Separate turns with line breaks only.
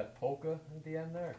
that polka at the end there.